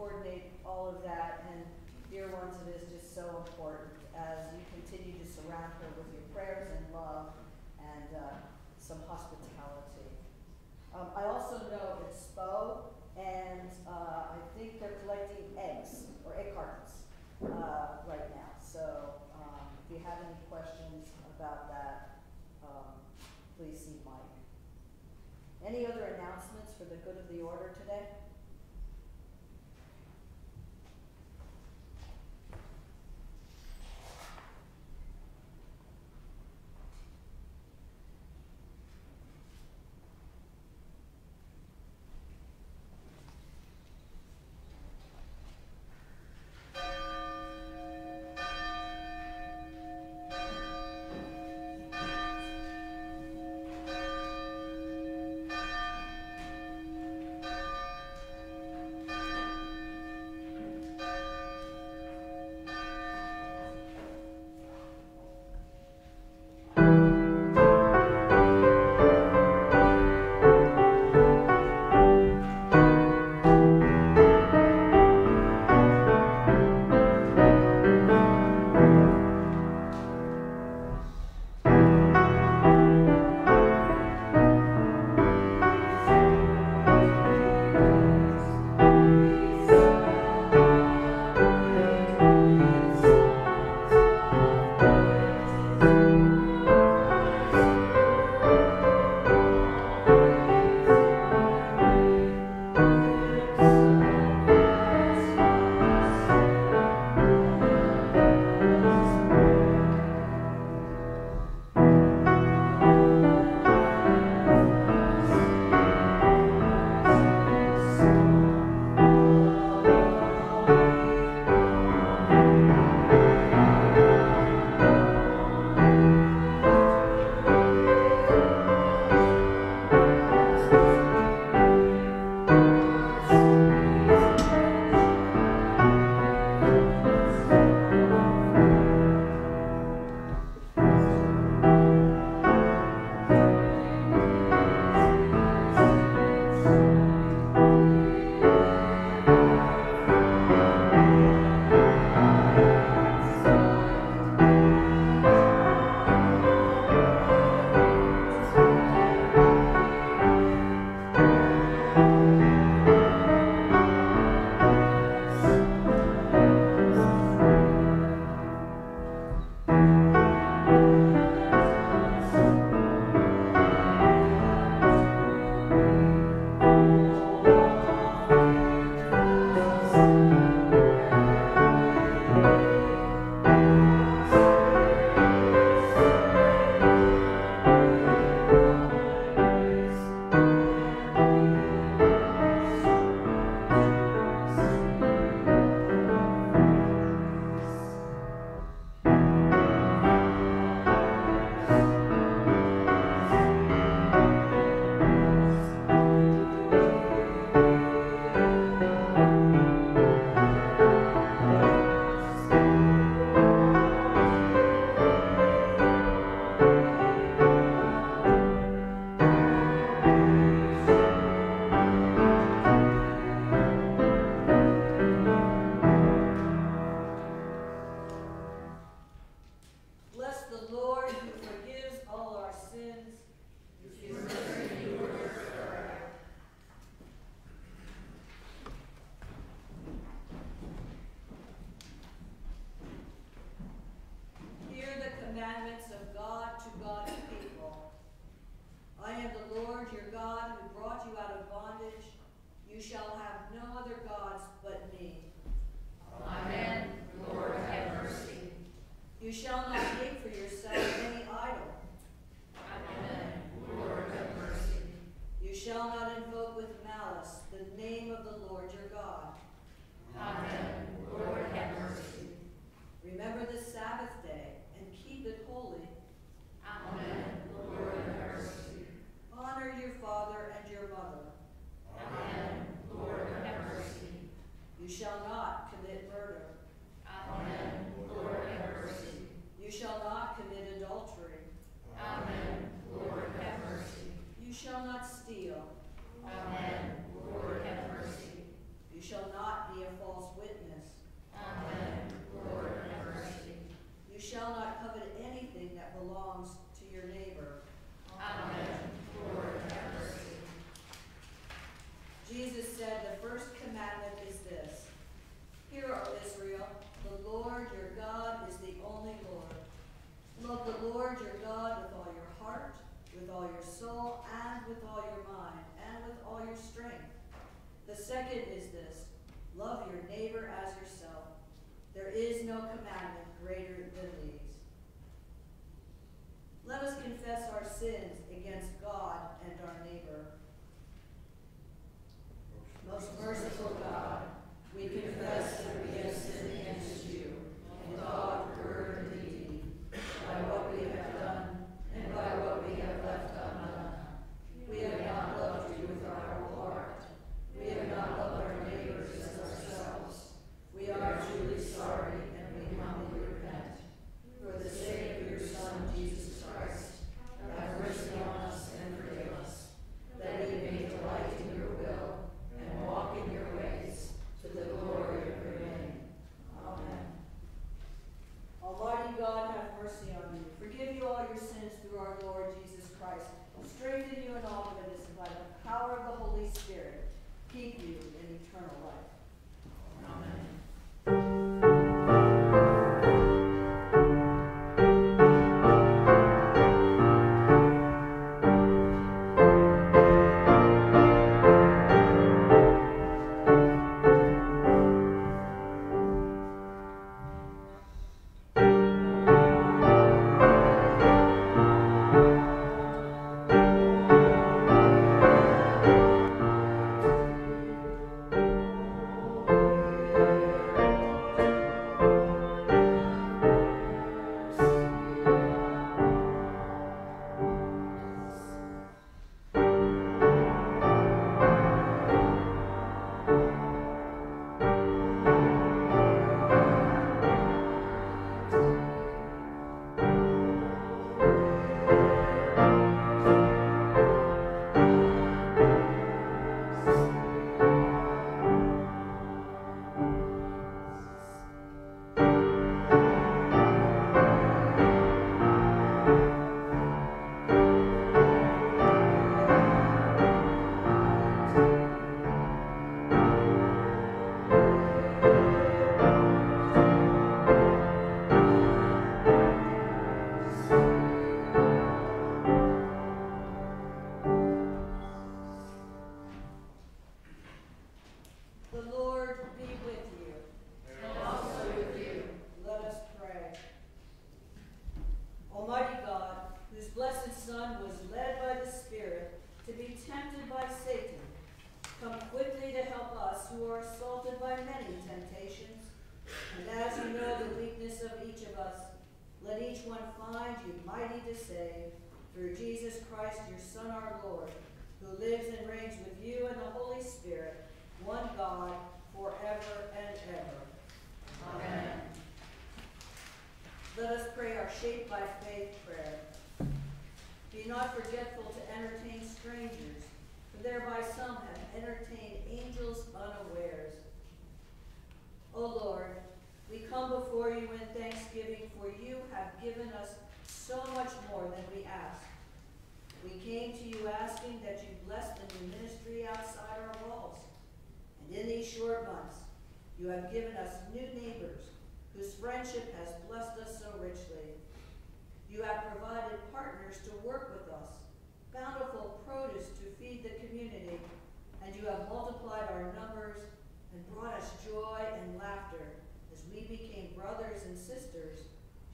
coordinate all of that. And dear ones, it is just so important as you continue to surround her with your prayers and love and uh, some hospitality. Um, I also know it's SPO, and uh, I think they're collecting eggs or egg cartons uh, right now. So um, if you have any questions about that, um, please see Mike. Any other announcements for the good of the order today? you out of bondage. You shall have no other gods but me. Amen. Lord, have mercy. Christ, your Son, our Lord, who lives and reigns with you and the Holy Spirit, one God, forever and ever. Amen. Let us pray our shaped by faith prayer. Be not forgetful to entertain strangers, for thereby some have entertained angels unawares. O Lord, we come before you in thanksgiving, for you have given us so much more than we ask we came to you asking that you bless the new ministry outside our walls. And in these short months, you have given us new neighbors whose friendship has blessed us so richly. You have provided partners to work with us, bountiful produce to feed the community, and you have multiplied our numbers and brought us joy and laughter as we became brothers and sisters,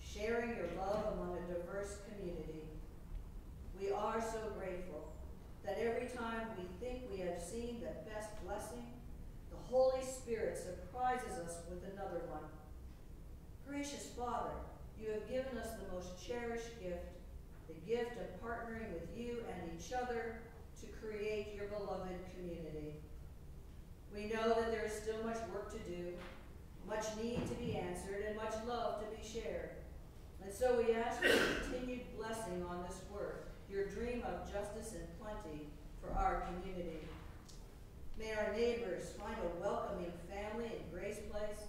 sharing your love among a diverse community. We are so grateful that every time we think we have seen the best blessing, the Holy Spirit surprises us with another one. Gracious Father, you have given us the most cherished gift, the gift of partnering with you and each other to create your beloved community. We know that there is still much work to do, much need to be answered, and much love to be shared. And so we ask for continued blessing on this work, your dream of justice and plenty for our community. May our neighbors find a welcoming family in Grace Place,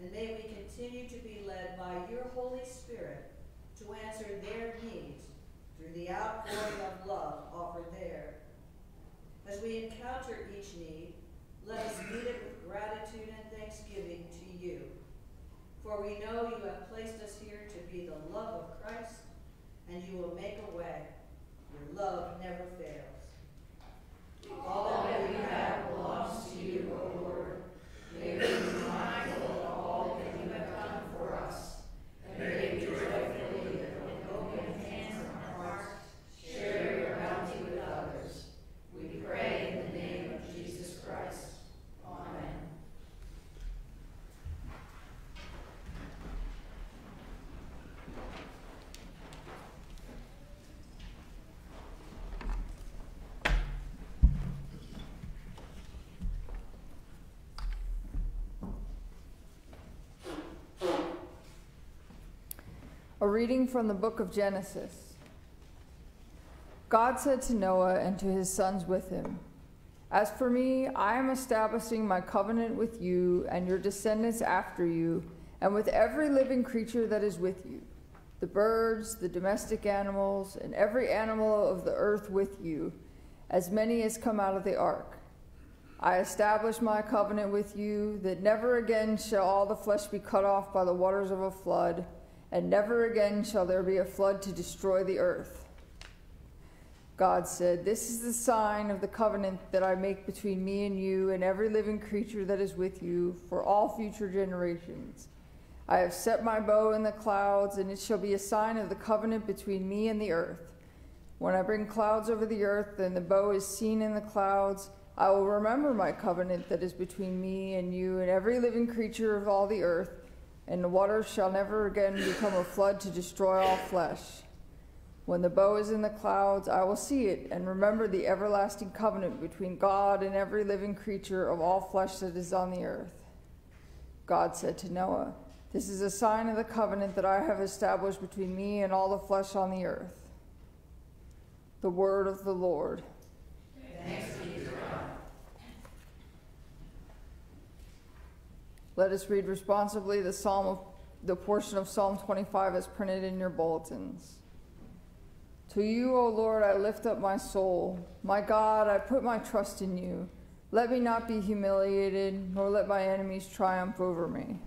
and may we continue to be led by your Holy Spirit to answer their needs through the outpouring of love offered there. As we encounter each need, let us meet it with gratitude and thanksgiving to you. For we know you have placed us here to be the love of Christ, and you will make a way. Your love never fails. All that we have belongs to you, O Lord. May we be mindful of all that you have done for us, and may we joyfully, with open hands and hearts, share your bounty with others. We pray in the name of Jesus Christ. Amen. A reading from the book of Genesis. God said to Noah and to his sons with him, As for me, I am establishing my covenant with you and your descendants after you, and with every living creature that is with you the birds, the domestic animals, and every animal of the earth with you, as many as come out of the ark. I establish my covenant with you that never again shall all the flesh be cut off by the waters of a flood and never again shall there be a flood to destroy the earth. God said, This is the sign of the covenant that I make between me and you and every living creature that is with you for all future generations. I have set my bow in the clouds, and it shall be a sign of the covenant between me and the earth. When I bring clouds over the earth, and the bow is seen in the clouds, I will remember my covenant that is between me and you and every living creature of all the earth and the waters shall never again become a flood to destroy all flesh. When the bow is in the clouds, I will see it and remember the everlasting covenant between God and every living creature of all flesh that is on the earth. God said to Noah, This is a sign of the covenant that I have established between me and all the flesh on the earth. The word of the Lord. Thanks be to God. Let us read responsibly the psalm of, the portion of Psalm 25 as printed in your bulletins. To you, O Lord, I lift up my soul. My God, I put my trust in you. Let me not be humiliated, nor let my enemies triumph over me.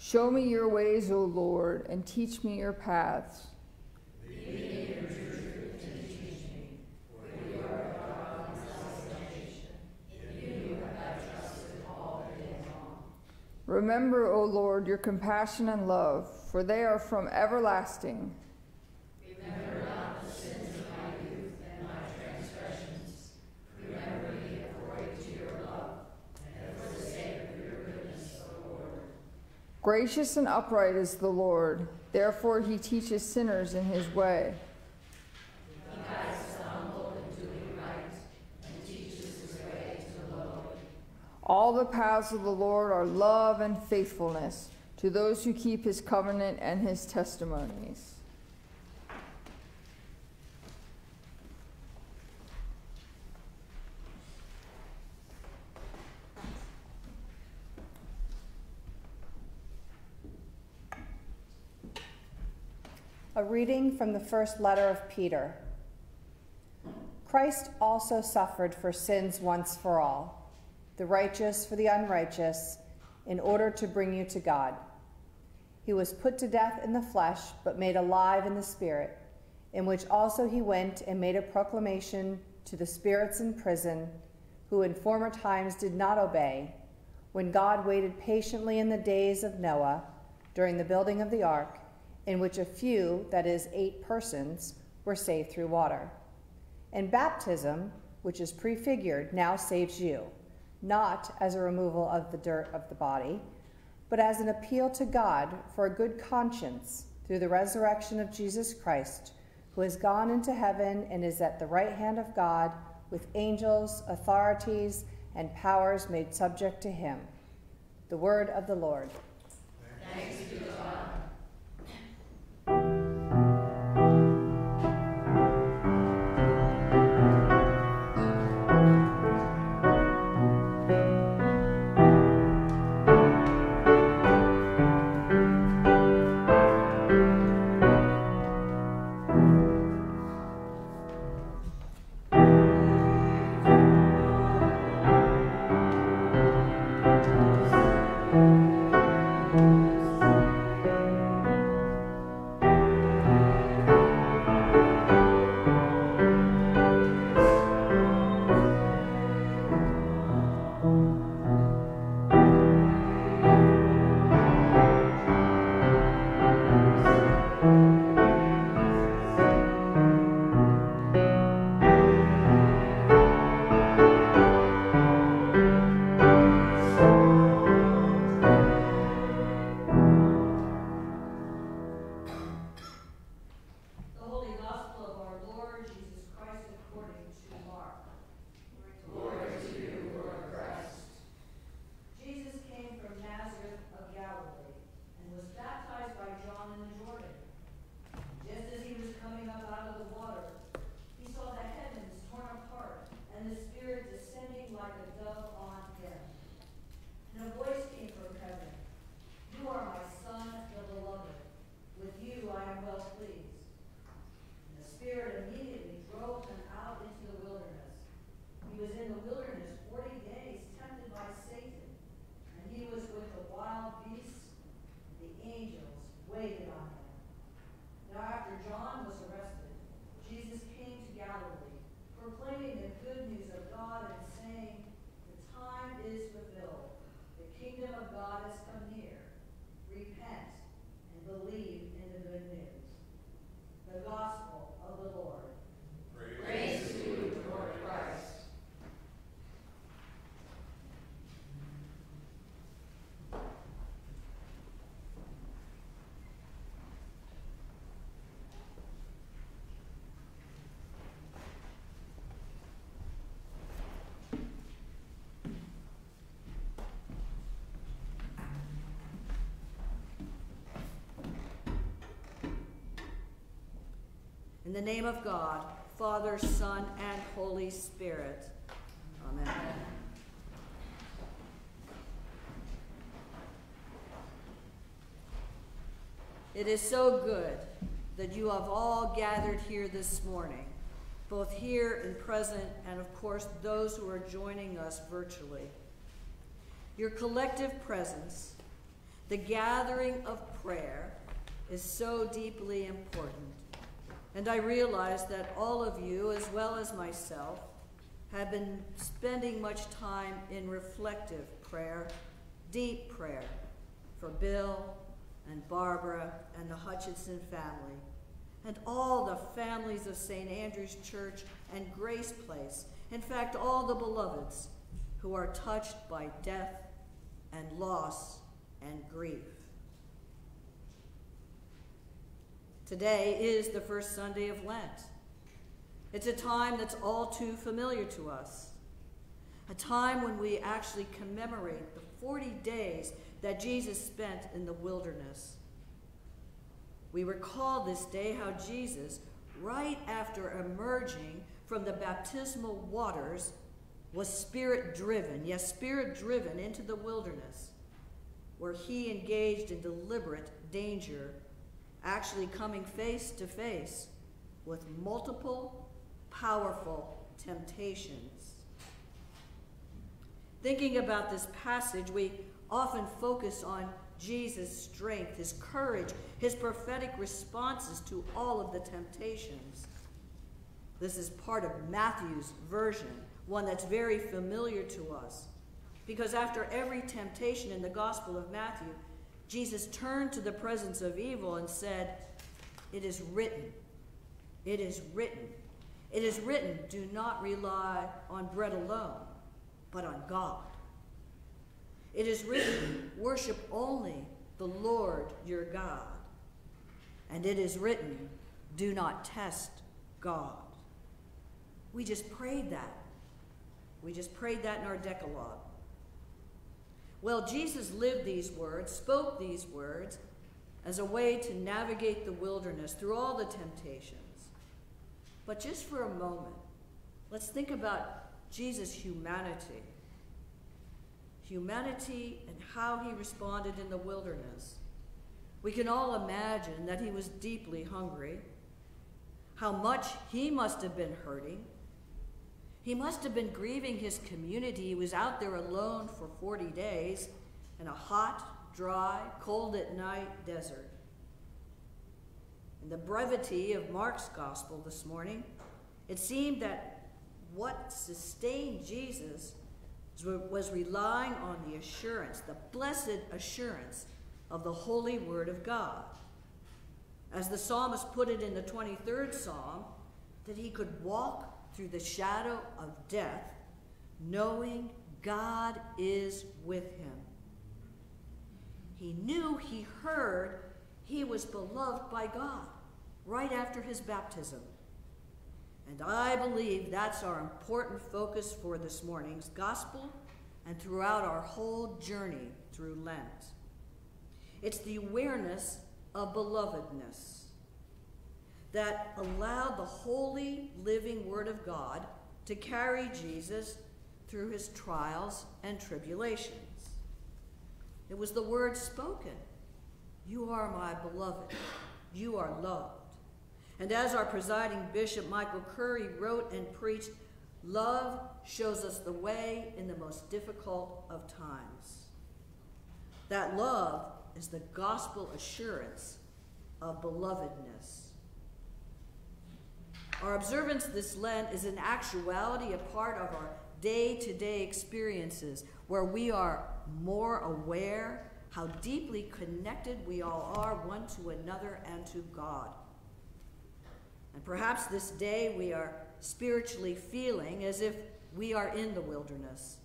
Show me your ways, O Lord, and teach me your paths me in your truth and teach me, for you are God and salvation. In you have I trusted all day long. Remember, O Lord, your compassion and love, for they are from everlasting. Sins and transgressions. According to your love, and for the sake of your goodness. Gracious and upright is the Lord, therefore he teaches sinners in his way. He guides the humble in doing right, and teaches his way to the lowly. All the paths of the Lord are love and faithfulness to those who keep his covenant and his testimonies. A reading from the first letter of Peter. Christ also suffered for sins once for all, the righteous for the unrighteous, in order to bring you to God. He was put to death in the flesh, but made alive in the spirit, in which also he went and made a proclamation to the spirits in prison, who in former times did not obey, when God waited patiently in the days of Noah during the building of the ark, in which a few, that is, eight persons, were saved through water. And baptism, which is prefigured, now saves you, not as a removal of the dirt of the body, but as an appeal to God for a good conscience through the resurrection of Jesus Christ, who has gone into heaven and is at the right hand of God with angels, authorities, and powers made subject to him. The word of the Lord. Thanks be to God. In the name of God, Father, Son, and Holy Spirit. Amen. It is so good that you have all gathered here this morning, both here and present, and of course, those who are joining us virtually. Your collective presence, the gathering of prayer, is so deeply important. And I realize that all of you, as well as myself, have been spending much time in reflective prayer, deep prayer, for Bill and Barbara and the Hutchinson family, and all the families of St. Andrew's Church and Grace Place, in fact, all the beloveds who are touched by death and loss and grief. Today is the first Sunday of Lent. It's a time that's all too familiar to us. A time when we actually commemorate the 40 days that Jesus spent in the wilderness. We recall this day how Jesus, right after emerging from the baptismal waters, was spirit driven, yes, spirit driven into the wilderness, where he engaged in deliberate danger actually coming face to face with multiple powerful temptations. Thinking about this passage, we often focus on Jesus' strength, his courage, his prophetic responses to all of the temptations. This is part of Matthew's version, one that's very familiar to us. Because after every temptation in the Gospel of Matthew, Jesus turned to the presence of evil and said, It is written. It is written. It is written, do not rely on bread alone, but on God. It is written, worship only the Lord your God. And it is written, do not test God. We just prayed that. We just prayed that in our Decalogue. Well, Jesus lived these words, spoke these words as a way to navigate the wilderness through all the temptations. But just for a moment, let's think about Jesus' humanity. Humanity and how he responded in the wilderness. We can all imagine that he was deeply hungry, how much he must have been hurting. He must have been grieving his community. He was out there alone for 40 days in a hot, dry, cold at night desert. In the brevity of Mark's gospel this morning, it seemed that what sustained Jesus was relying on the assurance, the blessed assurance of the holy word of God. As the psalmist put it in the 23rd psalm, that he could walk through the shadow of death, knowing God is with him. He knew, he heard, he was beloved by God right after his baptism. And I believe that's our important focus for this morning's gospel and throughout our whole journey through Lent. It's the awareness of belovedness that allowed the holy, living Word of God to carry Jesus through his trials and tribulations. It was the word spoken You are my beloved, you are loved. And as our presiding bishop, Michael Curry, wrote and preached, love shows us the way in the most difficult of times. That love is the gospel assurance of belovedness. Our observance this Lent is in actuality a part of our day to day experiences where we are more aware how deeply connected we all are one to another and to God. And perhaps this day we are spiritually feeling as if we are in the wilderness.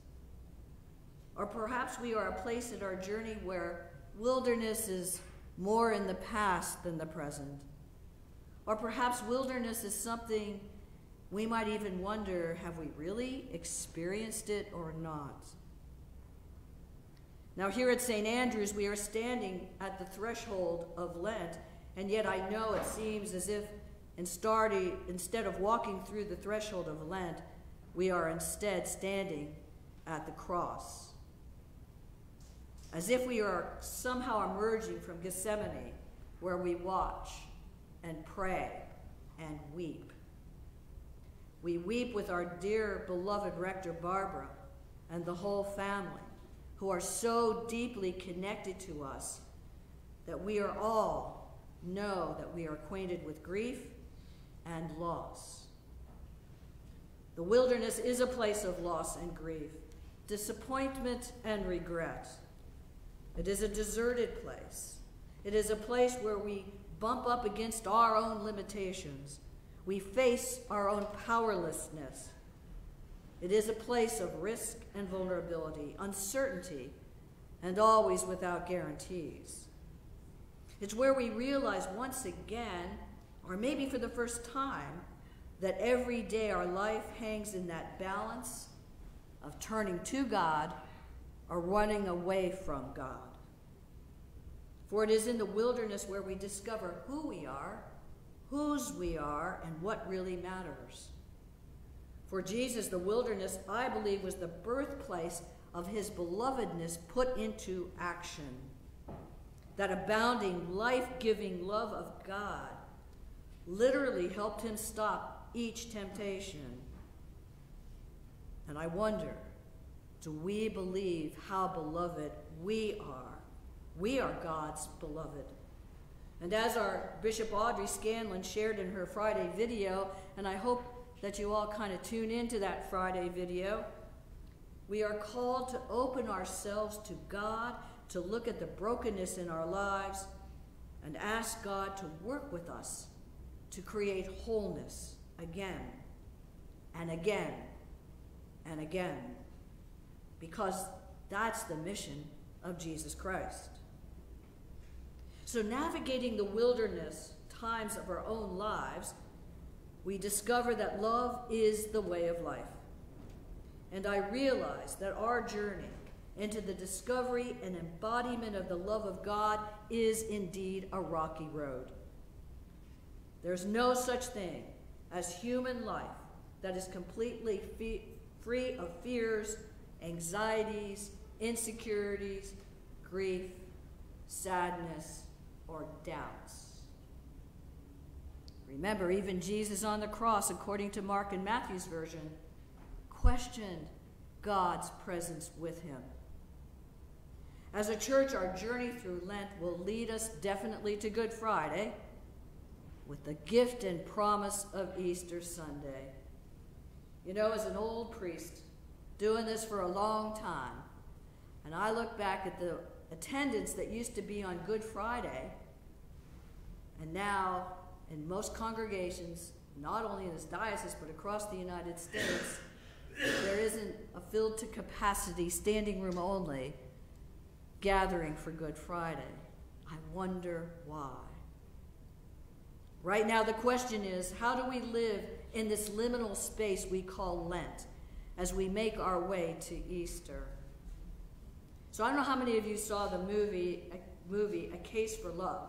Or perhaps we are a place in our journey where wilderness is more in the past than the present. Or perhaps wilderness is something we might even wonder have we really experienced it or not? Now, here at St. Andrews, we are standing at the threshold of Lent, and yet I know it seems as if instead of walking through the threshold of Lent, we are instead standing at the cross. As if we are somehow emerging from Gethsemane, where we watch and pray and weep. We weep with our dear beloved Rector Barbara and the whole family, who are so deeply connected to us that we are all know that we are acquainted with grief and loss. The wilderness is a place of loss and grief, disappointment and regret. It is a deserted place. It is a place where we bump up against our own limitations. We face our own powerlessness. It is a place of risk and vulnerability, uncertainty, and always without guarantees. It's where we realize once again or maybe for the first time, that every day our life hangs in that balance of turning to God or running away from God. For it is in the wilderness where we discover who we are, whose we are, and what really matters. For Jesus, the wilderness, I believe, was the birthplace of his belovedness put into action. That abounding, life giving love of God literally helped him stop each temptation. And I wonder do we believe how beloved we are. We are God's beloved. And as our Bishop Audrey Scanlon shared in her Friday video, and I hope that you all kind of tune into that Friday video, we are called to open ourselves to God, to look at the brokenness in our lives, and ask God to work with us to create wholeness again and again and again. Because that's the mission of Jesus Christ. So, navigating the wilderness times of our own lives, we discover that love is the way of life. And I realize that our journey into the discovery and embodiment of the love of God is indeed a rocky road. There's no such thing as human life that is completely free of fears, anxieties, insecurities, grief, sadness, or doubts. Remember, even Jesus on the cross, according to Mark and Matthew's version, questioned God's presence with him. As a church, our journey through Lent will lead us definitely to Good Friday with the gift and promise of Easter Sunday. You know, as an old priest doing this for a long time, and I look back at the attendance that used to be on Good Friday, and now in most congregations, not only in this diocese but across the United States, there isn't a filled to capacity, standing room only, gathering for Good Friday. I wonder why. Right now, the question is how do we live in this liminal space we call Lent as we make our way to Easter? So I don't know how many of you saw the movie, a movie, A Case for Love,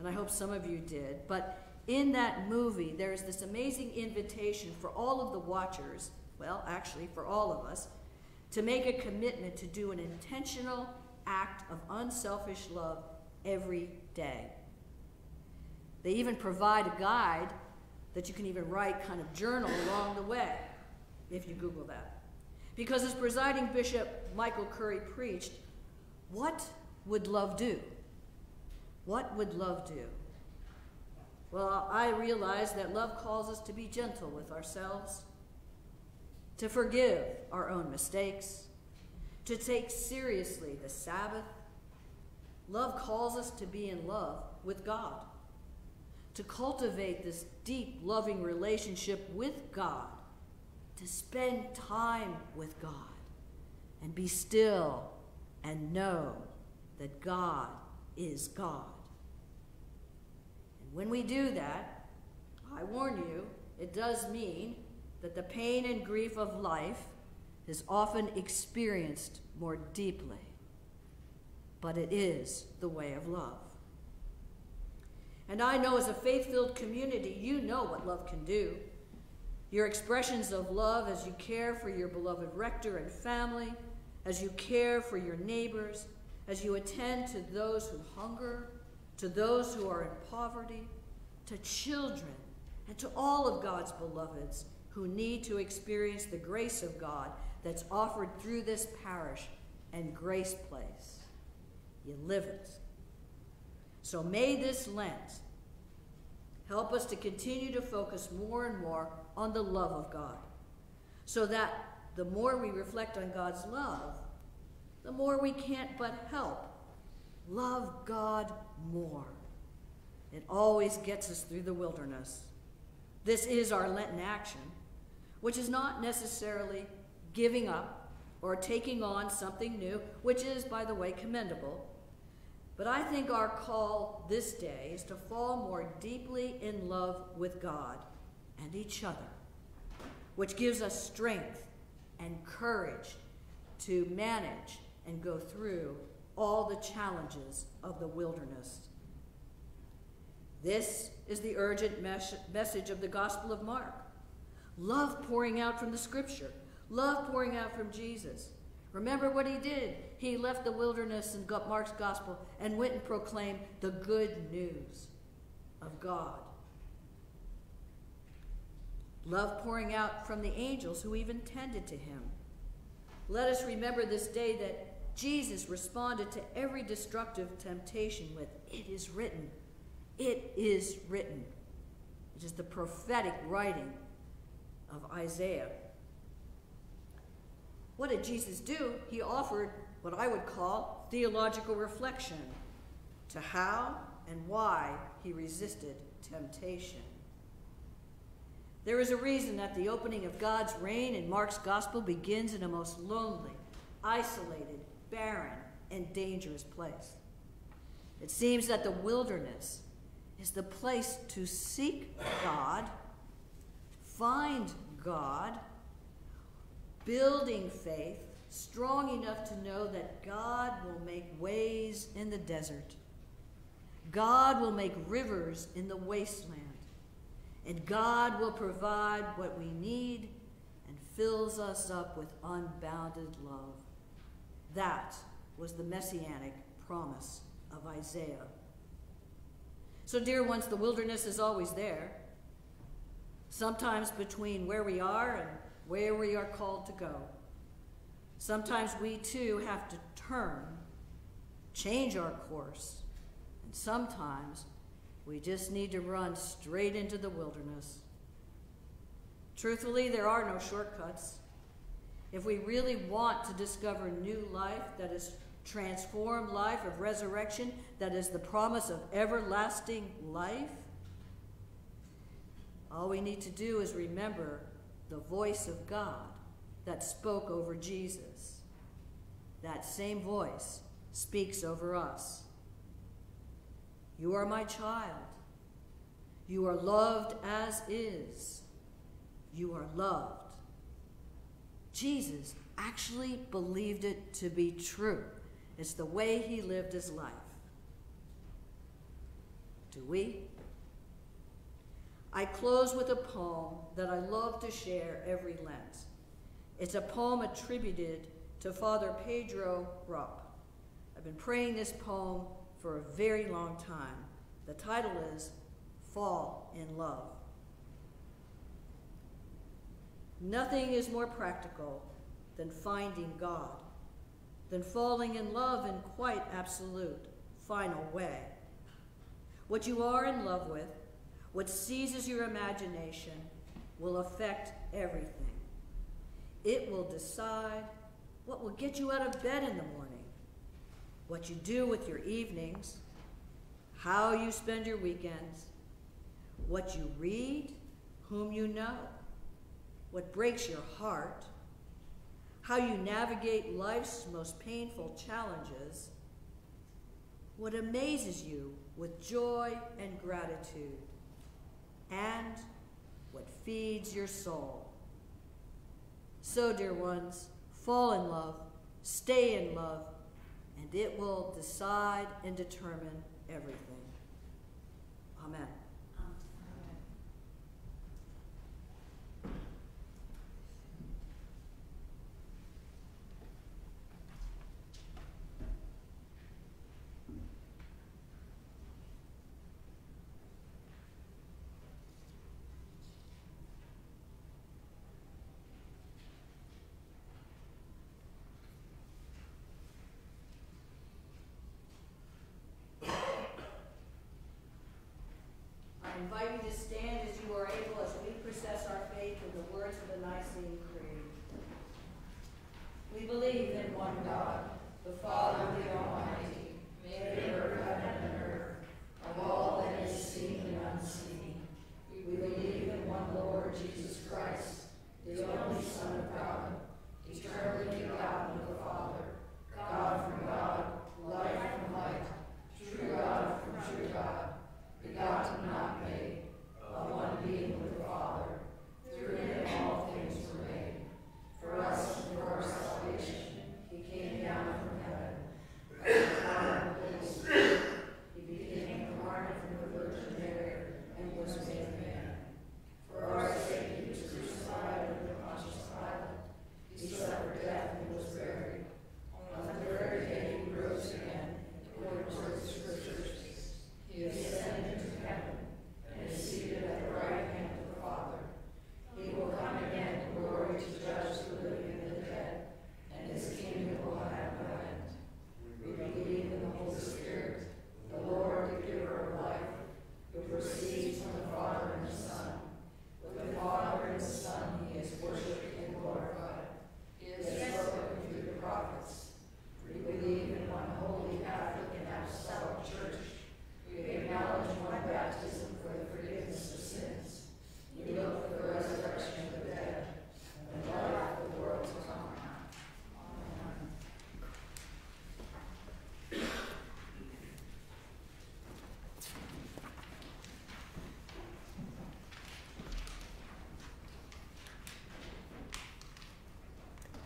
and I hope some of you did. But in that movie, there's this amazing invitation for all of the watchers, well, actually for all of us, to make a commitment to do an intentional act of unselfish love every day. They even provide a guide that you can even write kind of journal along the way if you Google that. Because as presiding bishop Michael Curry preached, what would love do? What would love do? Well, I realize that love calls us to be gentle with ourselves, to forgive our own mistakes, to take seriously the Sabbath. Love calls us to be in love with God, to cultivate this deep, loving relationship with God to spend time with God and be still and know that God is God. And when we do that, I warn you, it does mean that the pain and grief of life is often experienced more deeply. But it is the way of love. And I know as a faith filled community, you know what love can do. Your expressions of love as you care for your beloved rector and family, as you care for your neighbors, as you attend to those who hunger, to those who are in poverty, to children, and to all of God's beloveds who need to experience the grace of God that's offered through this parish and Grace Place. You live it. So may this Lent help us to continue to focus more and more on the love of God. So that the more we reflect on God's love, the more we can't but help love God more. It always gets us through the wilderness. This is our Lenten action, which is not necessarily giving up or taking on something new, which is, by the way, commendable. But I think our call this day is to fall more deeply in love with God and each other, which gives us strength and courage to manage and go through all the challenges of the wilderness. This is the urgent mes- message of the Gospel of Mark love pouring out from the Scripture, love pouring out from Jesus. Remember what he did? He left the wilderness and got Mark's Gospel and went and proclaimed the good news of God love pouring out from the angels who even tended to him. Let us remember this day that Jesus responded to every destructive temptation with, It is written. It is written. It is the prophetic writing of Isaiah. What did Jesus do? He offered what I would call theological reflection to how and why he resisted temptation. There is a reason that the opening of God's reign in Mark's gospel begins in a most lonely, isolated, barren, and dangerous place. It seems that the wilderness is the place to seek God, find God, building faith strong enough to know that God will make ways in the desert. God will make rivers in the wasteland. And God will provide what we need and fills us up with unbounded love. That was the messianic promise of Isaiah. So, dear ones, the wilderness is always there, sometimes between where we are and where we are called to go. Sometimes we too have to turn, change our course, and sometimes we just need to run straight into the wilderness. Truthfully, there are no shortcuts. If we really want to discover new life that is transformed life of resurrection, that is the promise of everlasting life, all we need to do is remember the voice of God that spoke over Jesus. That same voice speaks over us. You are my child. You are loved as is. You are loved. Jesus actually believed it to be true. It's the way he lived his life. Do we? I close with a poem that I love to share every Lent. It's a poem attributed to Father Pedro Arrupe. I've been praying this poem for a very long time. The title is Fall in Love. Nothing is more practical than finding God, than falling in love in quite absolute, final way. What you are in love with, what seizes your imagination, will affect everything. It will decide what will get you out of bed in the morning, what you do with your evenings, how you spend your weekends, what you read, whom you know, what breaks your heart, how you navigate life's most painful challenges, what amazes you with joy and gratitude, and what feeds your soul. So, dear ones, fall in love, stay in love, it will decide and determine everything. Amen.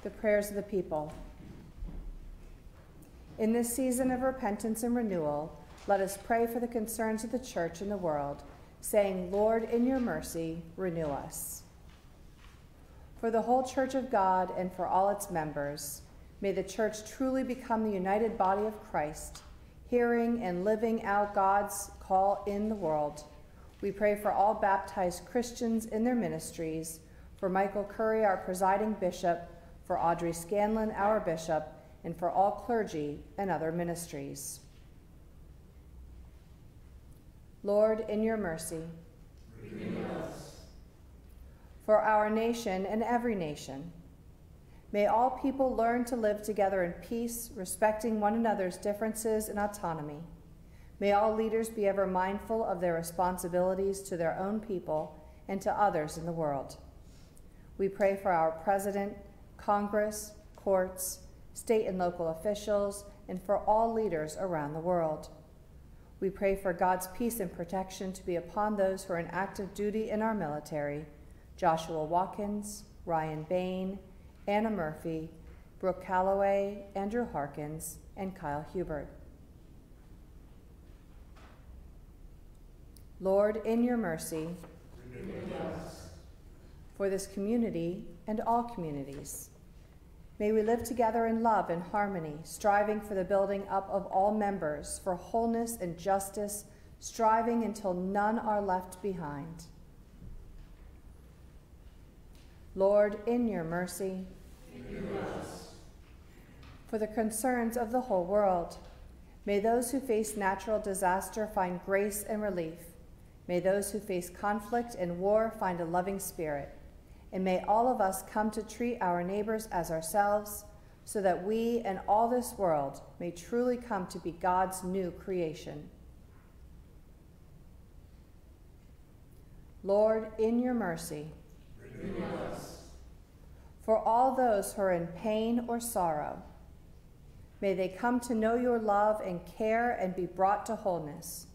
The prayers of the people. In this season of repentance and renewal, let us pray for the concerns of the church and the world, saying, Lord, in your mercy, renew us. For the whole church of God and for all its members, may the church truly become the united body of Christ, hearing and living out God's call in the world. We pray for all baptized Christians in their ministries, for Michael Curry, our presiding bishop, for Audrey Scanlon, our bishop, and for all clergy and other ministries. Lord, in your mercy, for our nation and every nation, may all people learn to live together in peace, respecting one another's differences and autonomy. May all leaders be ever mindful of their responsibilities to their own people and to others in the world. We pray for our President, Congress, courts, state and local officials, and for all leaders around the world. We pray for God's peace and protection to be upon those who are in active duty in our military Joshua Watkins, Ryan Bain, Anna Murphy, Brooke Calloway, Andrew Harkins, and Kyle Hubert. Lord, in your mercy, for this community and all communities. May we live together in love and harmony, striving for the building up of all members, for wholeness and justice, striving until none are left behind. Lord, in your mercy, for the concerns of the whole world, may those who face natural disaster find grace and relief. May those who face conflict and war find a loving spirit and may all of us come to treat our neighbors as ourselves, so that we and all this world may truly come to be God's new creation. Lord, in your mercy, us. for all those who are in pain or sorrow, may they come to know your love and care and be brought to wholeness.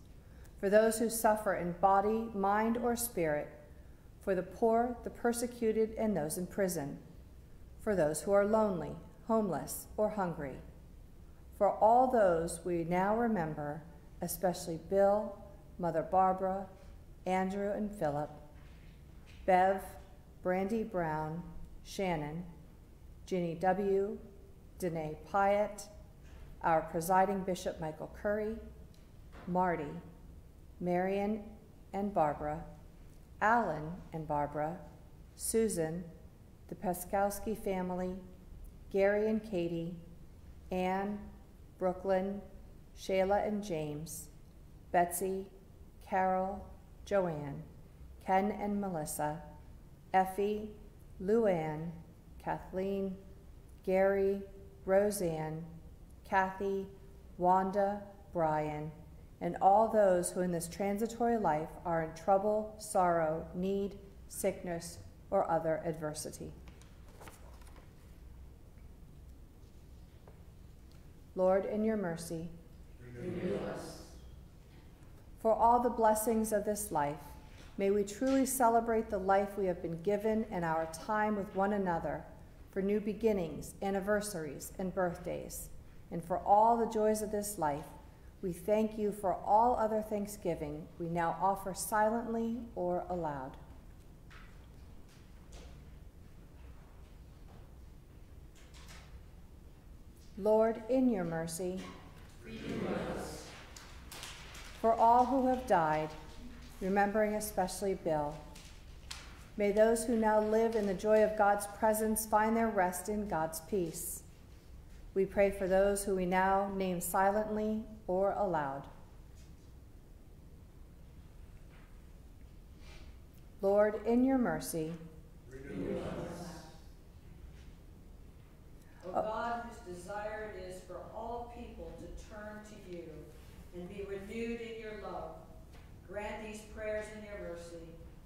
For those who suffer in body, mind, or spirit, for the poor, the persecuted, and those in prison, for those who are lonely, homeless, or hungry, for all those we now remember, especially Bill, Mother Barbara, Andrew and Philip, Bev, Brandy Brown, Shannon, Ginny W., Danae Pyatt, our presiding Bishop Michael Curry, Marty, Marion, and Barbara, Alan and Barbara, Susan, the Peskowski family, Gary and Katie, Anne, Brooklyn, Shayla and James, Betsy, Carol, Joanne, Ken and Melissa, Effie, Luann, Kathleen, Gary, Roseanne, Kathy, Wanda, Brian, and all those who in this transitory life are in trouble, sorrow, need, sickness, or other adversity. Lord, in your mercy, for all the blessings of this life, may we truly celebrate the life we have been given and our time with one another for new beginnings, anniversaries, and birthdays, and for all the joys of this life we thank you for all other thanksgiving we now offer silently or aloud. Lord, in your mercy, for all who have died, remembering especially Bill, may those who now live in the joy of God's presence find their rest in God's peace. We pray for those who we now name silently or aloud. Lord, in your mercy, O God, whose desire it is for all people to turn to you and be renewed in your love, grant these prayers in your mercy,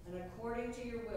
and according to your will,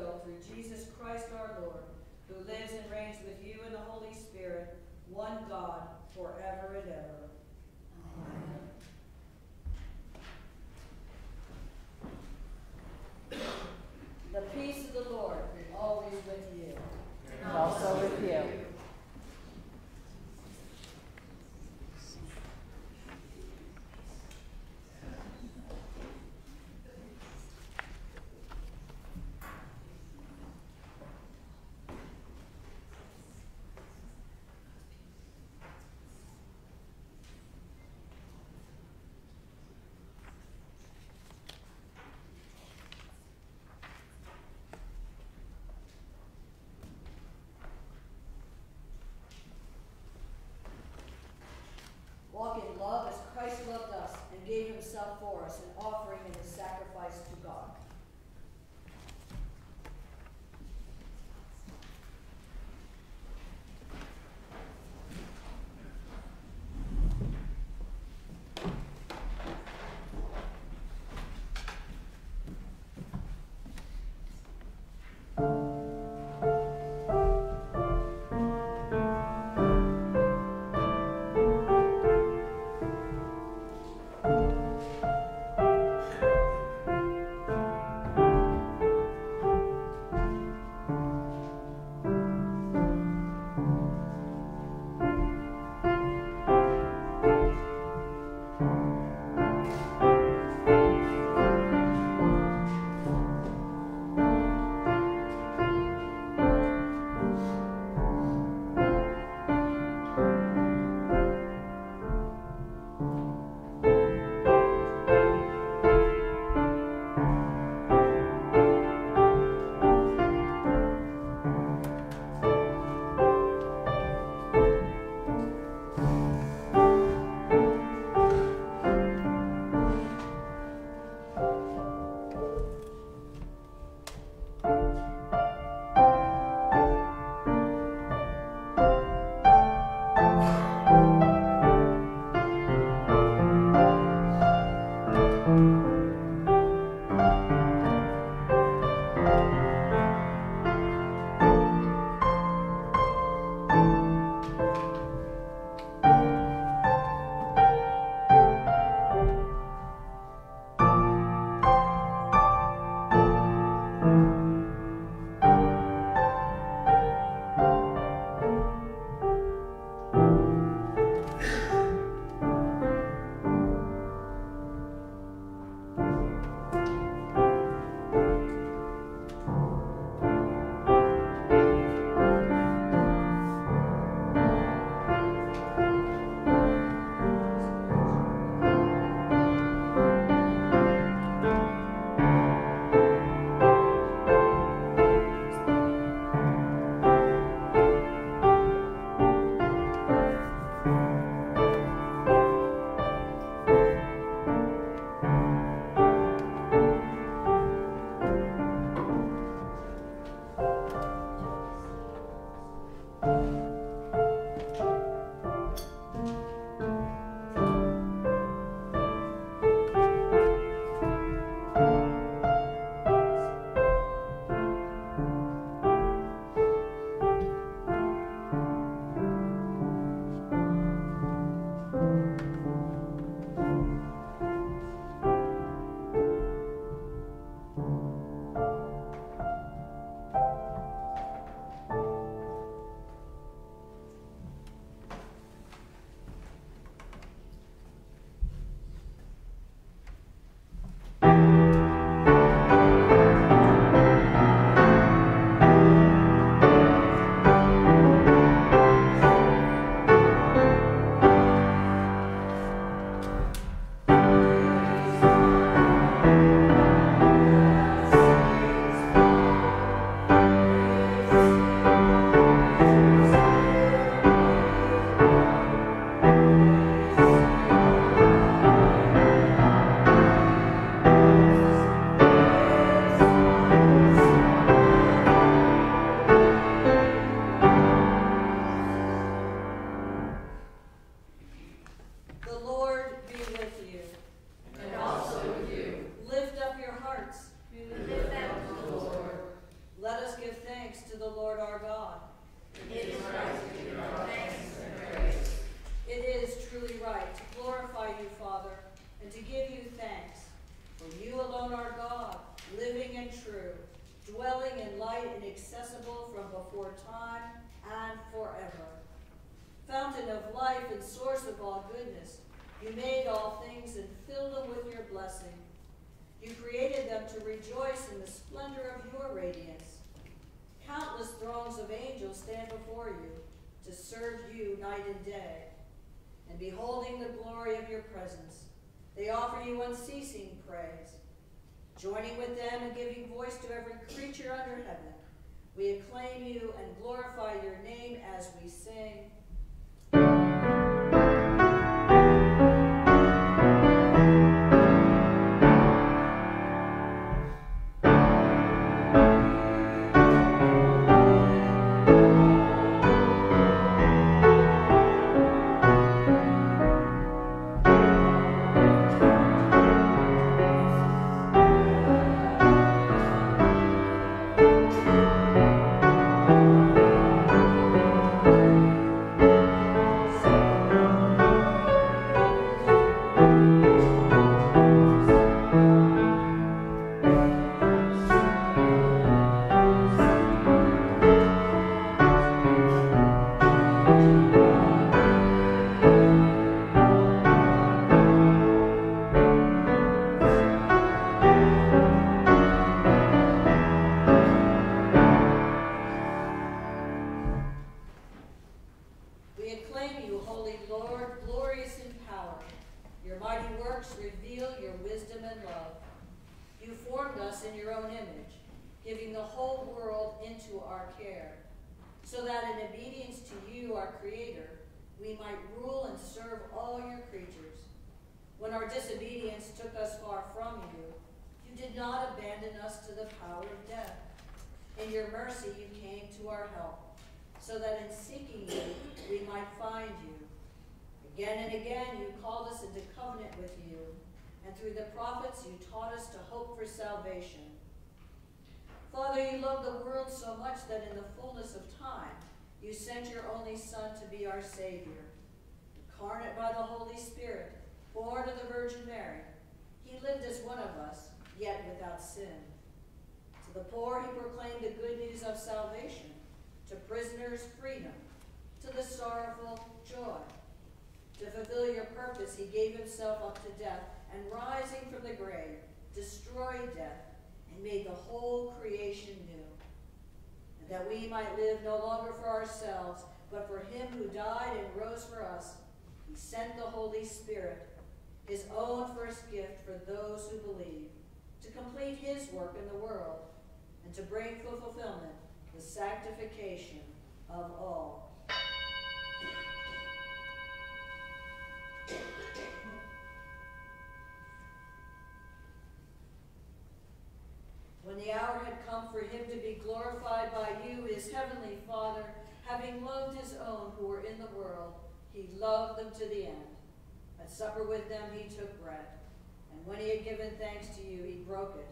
you made all things and filled them with your blessing. You created them to rejoice in the splendor of your radiance. Countless throngs of angels stand before you to serve you night and day. And beholding the glory of your presence, they offer you unceasing praise. Joining with them and giving voice to every creature under heaven, we acclaim you and glorify your name as we sing. Our care, so that in obedience to you, our Creator, we might rule and serve all your creatures. When our disobedience took us far from you, you did not abandon us to the power of death. In your mercy, you came to our help so that in seeking you we might find you. Again and again you called us into covenant with you, and through the prophets you taught us to hope for salvation. Father, you loved the world so much that in the fullness of time you sent your only Son to be our Savior. Incarnate by the Holy Spirit, born of the Virgin Mary, he lived as one of us, yet without sin. To the poor he proclaimed the good news of salvation to prisoners freedom, to the sorrowful joy. To fulfill your purpose, he gave himself up to death, and rising from the grave, destroyed death, made the whole creation new. And that we might live no longer for ourselves, but for him who died and rose for us, he sent the Holy Spirit, his own first gift for those who believe, to complete his work in the world, and to bring to fulfillment the sanctification of all. Heavenly Father, having loved his own who were in the world, he loved them to the end. At supper with them he took bread, and when he had given thanks to you, he broke it,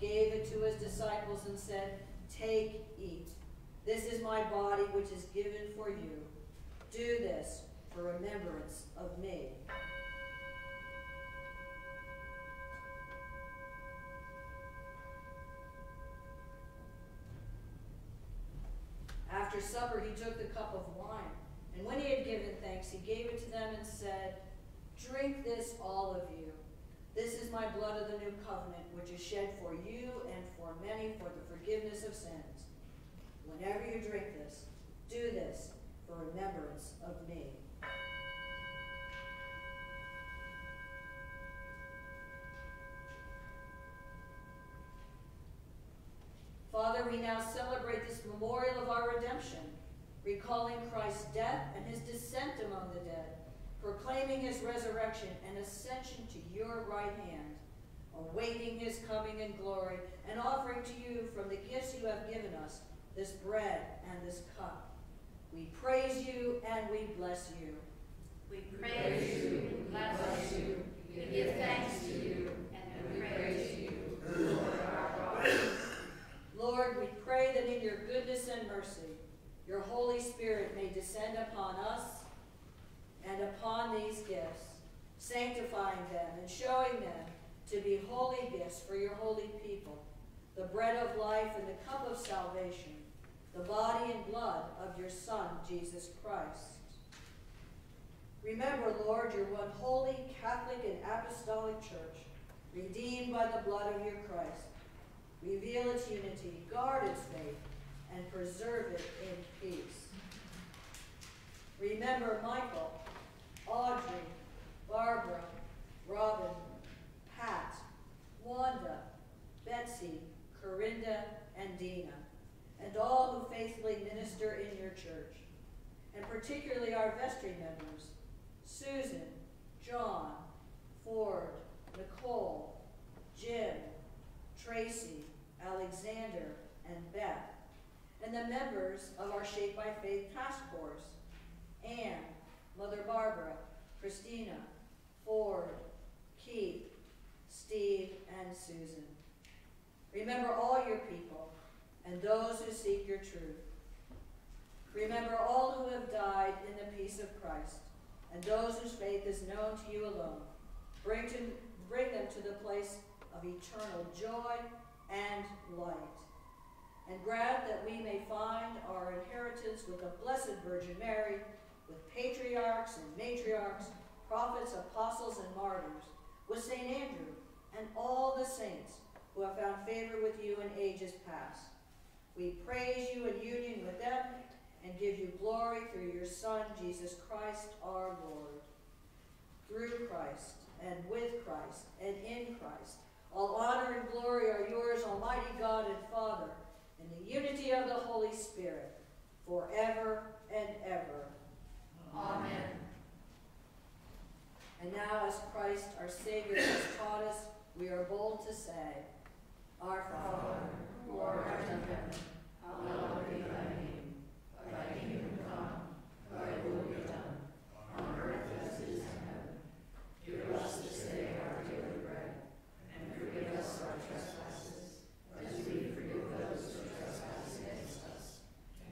gave it to his disciples, and said, Take, eat. This is my body, which is given for you. Do this for remembrance of me. After supper, he took the cup of wine, and when he had given thanks, he gave it to them and said, Drink this, all of you. This is my blood of the new covenant, which is shed for you and for many for the forgiveness of sins. Whenever you drink this, do this for remembrance of me. Father, we now celebrate this memorial of our redemption, recalling Christ's death and his descent among the dead, proclaiming his resurrection and ascension to your right hand, awaiting his coming in glory, and offering to you from the gifts you have given us this bread and this cup. We praise you and we bless you. We praise you, bless you, we give thanks to you, and we praise you, Lord our God. Lord, we pray that in your goodness and mercy, your Holy Spirit may descend upon us and upon these gifts, sanctifying them and showing them to be holy gifts for your holy people, the bread of life and the cup of salvation, the body and blood of your Son, Jesus Christ. Remember, Lord, your one holy, Catholic, and apostolic church, redeemed by the blood of your Christ. Reveal its unity, guard its faith, and preserve it in peace. Remember Michael, Audrey, Barbara, Robin, Pat, Wanda, Betsy, Corinda, and Dina, and all who faithfully minister in your church, and particularly our vestry members, Susan, John, Ford, Nicole, Jim, Tracy, Alexander, and Beth, and the members of our Shape by Faith Task Force, Anne, Mother Barbara, Christina, Ford, Keith, Steve, and Susan. Remember all your people and those who seek your truth. Remember all who have died in the peace of Christ and those whose faith is known to you alone. Bring, to, bring them to the place of eternal joy and light. And grant that we may find our inheritance with the Blessed Virgin Mary, with patriarchs and matriarchs, prophets, apostles, and martyrs, with St. Andrew and all the saints who have found favor with you in ages past. We praise you in union with them and give you glory through your Son, Jesus Christ our Lord. Through Christ, and with Christ, and in Christ, all honor and glory are yours, Almighty God and Father, in the unity of the Holy Spirit, forever and ever. Amen. And now, as Christ our Savior has taught us, we are bold to say, Our Father, who art in heaven, hallowed be thy name. Thy kingdom come, thy will be done, on earth as it is in heaven. Give us this day our daily bread, and forgive us our trespasses, as we forgive those who trespass against us.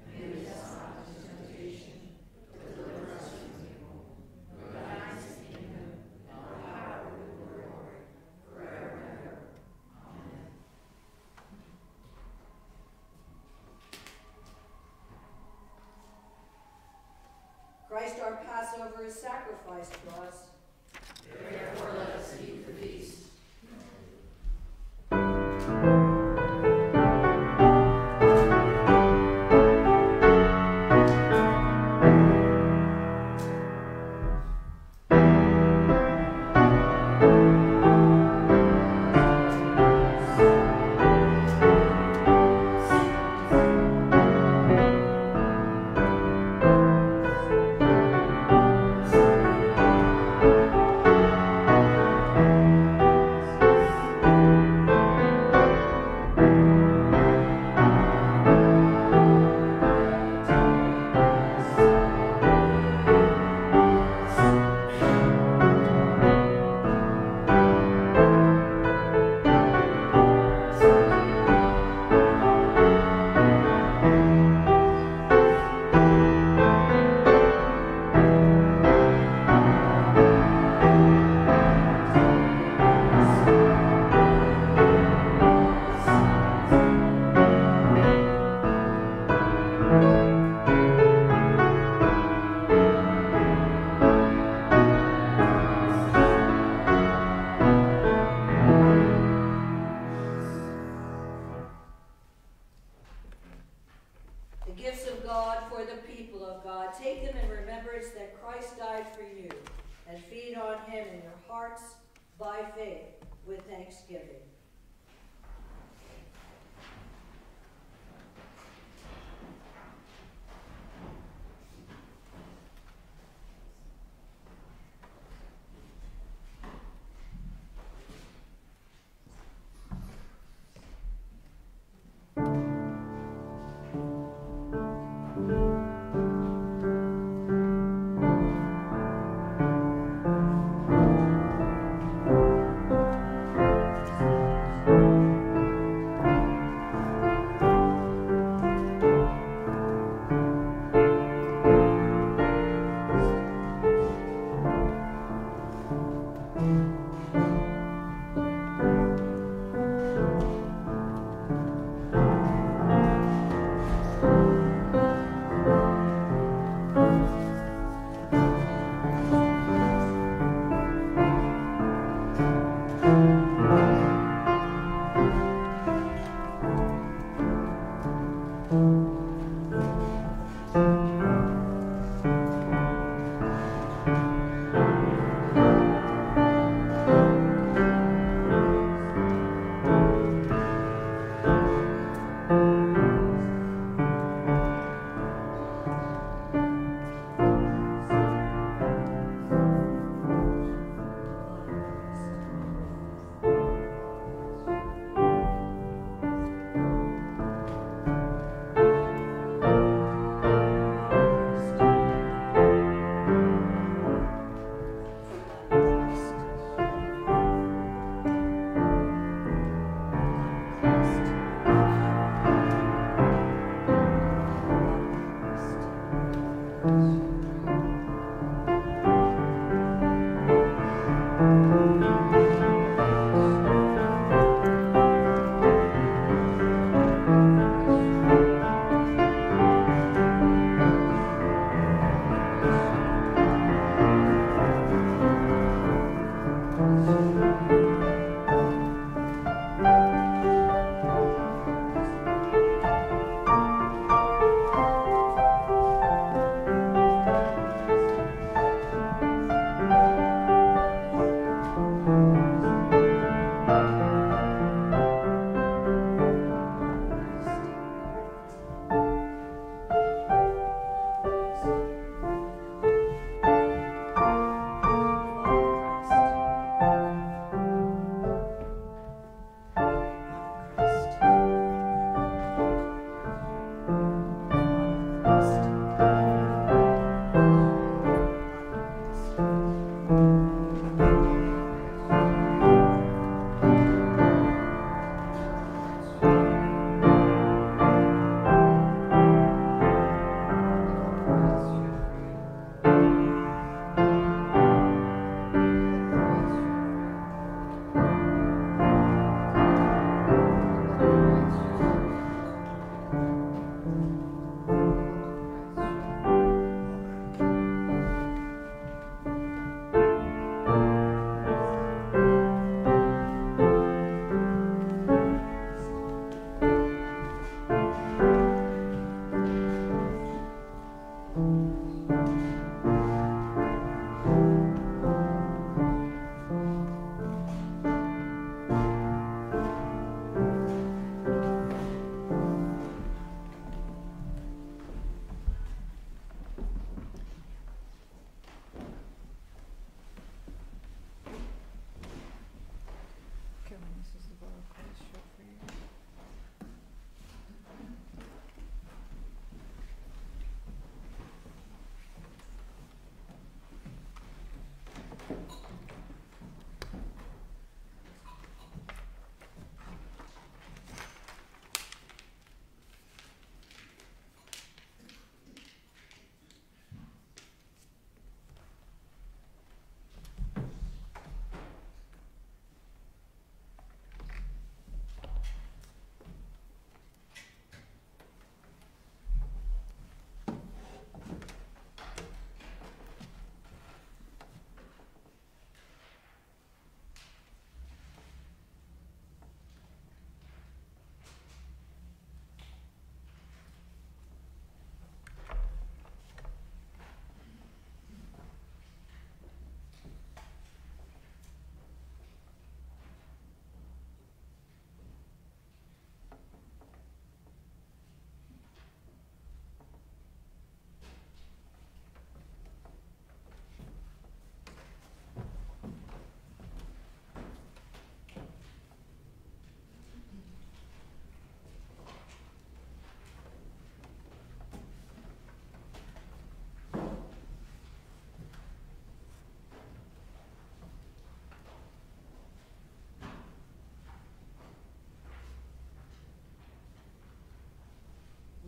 And lead us not into temptation, but deliver us from evil. For thine is the kingdom, and the power, and the glory, forever and ever. Amen. Christ our Passover is sacrificed for us. Hearts by faith with thanksgiving.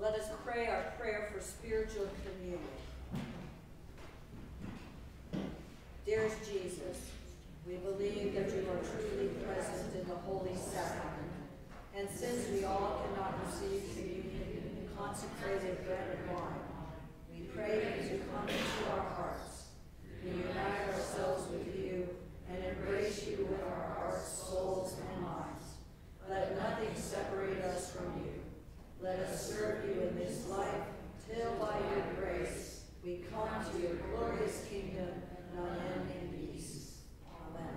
Let us pray our prayer for spiritual communion. Dearest Jesus, we believe that you are truly present in the Holy Sacrament. And since we all cannot receive communion in consecrated bread and wine, we pray that you come into our hearts. We unite ourselves with you and embrace you with our hearts, souls, and minds. Let nothing separate us from you. Let us serve you in this life till by your grace we come to your glorious kingdom and unending peace. Amen.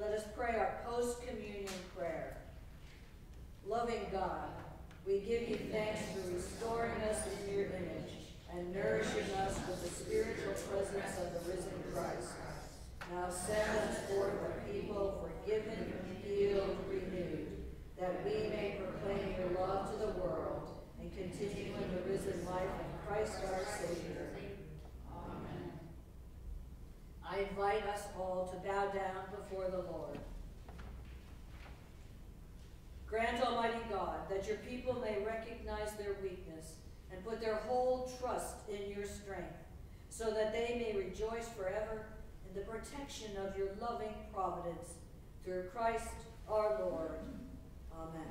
Let us pray our post-communion prayer. Loving God, we give you thanks for restoring us in your image and nourishing us with the spiritual presence of the risen Christ. Now send us forth a people forgiven, healed, renewed, that we may proclaim your love to the world and continue in the risen life of Christ our Savior. Amen. I invite us all to bow down before the Lord. Grant, Almighty God, that your people may recognize their weakness and put their whole trust in your strength, so that they may rejoice forever in the protection of your loving providence. Through Christ our Lord. Amen.